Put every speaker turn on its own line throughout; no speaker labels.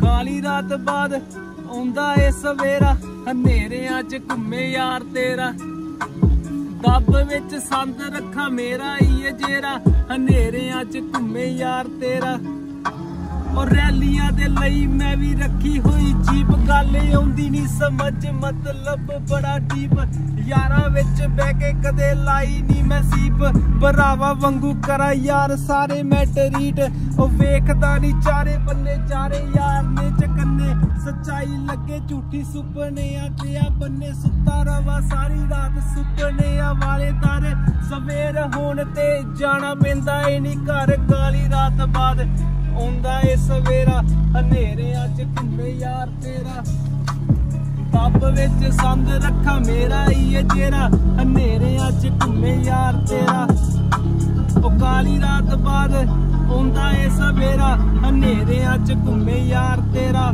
ਕਾਲੀ ਰਾਤ ਬਾਅਦ ਆਉਂਦਾ ਏ ਸਵੇਰਾ ਹਨੇਰਿਆਂ 'ਚ ਘੁੰਮੇ ਯਾਰ ਤੇਰਾ। ਦੱਬ ਵਿੱਚ ਸੰਦ ਰੱਖਾ ਮੇਰਾ ਈ ਏ ਜੇਰਾ ਹਨੇਰਿਆਂ 'ਚ ਘੁੰਮੇ ਯਾਰ ਤੇਰਾ। ਔਰ ਰੈਲੀਆਂ ਦੇ ਲਈ ਮੈਂ ਵੀ ਰੱਖੀ ਹੋਈ ਜੀਪ। ਗੱਲ ਆਉਂਦੀ ਨਹੀਂ ਸਮਝ, ਮਤਲਬ ਬੜਾ ਡੀਪ ਯਾਰਾਂ ਵਿੱਚ ਬਹਿ ਕੇ ਕਦੇ ਲਾਈ ਨਹੀਂ ਮੈਂ ਸੀਪ। ਭਰਾਵਾ ਵਾਂਗੂ ਕਰਾਂ ਯਾਰ, ਸਾਰੇ ਮੈਂ ਟਰੀਟ ਉਹ ਵੇਖਦਾ ਨਹੀਂ ਚਾਰੇ ਬੰਨੇ, ਚਾਰੇ ਯਾਰ ਨੇ ਚਕੰਨੇ। ਸੱਚਾਈ ਲੱਗੇ ਝੂਠੀ ਸੁਪਨੇ ਤੇ ਆ ਬੰਨੇ, ਸੁੱਤਾ ਰਵਾ, ਸਾਰੀ ਰਾਤ ਸੁਪਨੇ ਵਾਲੇ ਤਾਰੇ। ਸਵੇਰ ਹੋਣ ਤੇ ਜਾਣਾ ਪੈਂਦਾ ਏ ਨਹੀਂ ਘਰ, ਕਾਲੀ ਰਾਤ ਬਾਅਦ। ਆਉਂਦਾ ਏ ਸਵੇਰਾ, ਹਨੇਰਿਆਂ ਚ ਘੁੰਮੇ ਯਾਰ ਤੇਰਾ। ਦੱਬ ਵਿੱਚ ਸੰਦ ਰੱਖਾ ਮੇਰਾ ਈ ਏ ਜਿਹੜਾ ਹਨੇਰਿਆਂ ਚ ਘੁੰਮੇ ਯਾਰ ਤੇਰਾ। ਉਹ ਕਾਲੀ ਰਾਤ ਬਾਅਦ ਆਉਂਦਾ ਏ ਸਵੇਰਾ, ਹਨੇਰਿਆਂ ਚ ਘੁੰਮੇ ਯਾਰ ਤੇਰਾ।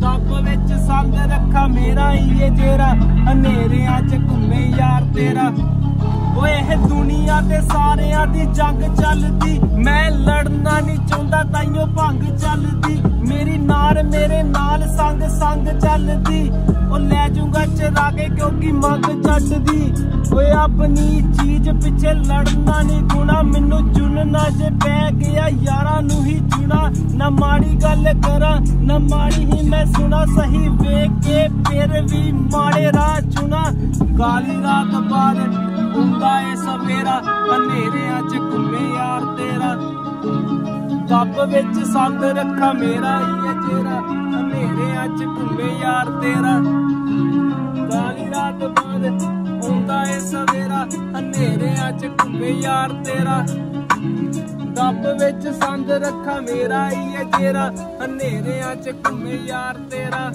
ਦੱਬ ਵਿੱਚ ਸੰਦ ਰੱਖਾ ਮੇਰਾ ਈ ਏ ਜਿਹੜਾ ਹਨੇਰਿਆਂ ਚ ਘੁੰਮੇ ਯਾਰ ਤੇਰਾ। ਓਏ, ਇਹ ਦੁਨੀਆ ਤੇ ਸਾਰਿਆਂ ਦੀ ਜੰਗ ਚੱਲਦੀ, ਮੈਂ ਲੜਨਾ ਨਹੀਂ ਭੰਗ ਚੱਲਦੀ, ਮੇਰੀ ਨਾਰ ਮੇਰੇ ਨਾਲ ਸੰਗ ਸੰਗ ਚੱਲਦੀ। ਉਹ ਲੈ ਜੂੰਗਾ ਚਰਾ ਕਿਉਂਕਿ ਮੰਗ ਚੱਟਦੀ। ਓਏ ਆਪਣੀ ਚੀਜ਼ ਪਿੱਛੇ ਲੜਨਾ ਨਹੀਂ ਗੁਣਾ, ਮੈਨੂੰ ਚੁਣਨਾ ਜੇ ਪੈ ਗਿਆ, ਯਾਰਾਂ ਨੂੰ ਹੀ ਚੁਣਾ। ਨਾ ਮਾੜੀ ਗੱਲ ਕਰਾਂ, ਨਾ ਮਾੜੀ ਹੀ ਮੈਂ ਸੁਣਾ, ਸਹੀ ਵੇਖ ਕੇ ਫਿਰ ਵੀ ਮਾੜੇ ਰਾਹ ਚੁਣਾ। ਕਾਲੀ ਰਾਤ ਬਾਰੇ ਹੁੰਦਾ ਏ ਸਵੇਰਾ ਹਨੇਰਿਆਂ ਚ ਘੁੰਮੇ ਯਾਰ ਤੇਰਾ। ਦੱਬ ਵਿੱਚ ਸੰਦ ਰੱਖਾ ਮੇਰਾ ਹੀ ਏ ਤੇਰਾ, ਹਨੇਰਿਆਂ ਚ ਘੁੰਮੇ ਯਾਰ ਤੇਰਾ। ਕਾਲੀ ਰਾਤ ਬਾਅਦ ਹੁੰਦਾ ਏ ਸਵੇਰਾ ਹਨੇਰਿਆਂ ਚ ਘੁੰਮੇ ਯਾਰ ਤੇਰਾ। ਦੱਬ ਵਿੱਚ ਸੰਦ ਰੱਖਾ ਮੇਰਾ ਹੀ ਏ ਤੇਰਾ, ਹਨੇਰਿਆਂ ਚ ਘੁੰਮੇ ਯਾਰ ਤੇਰਾ।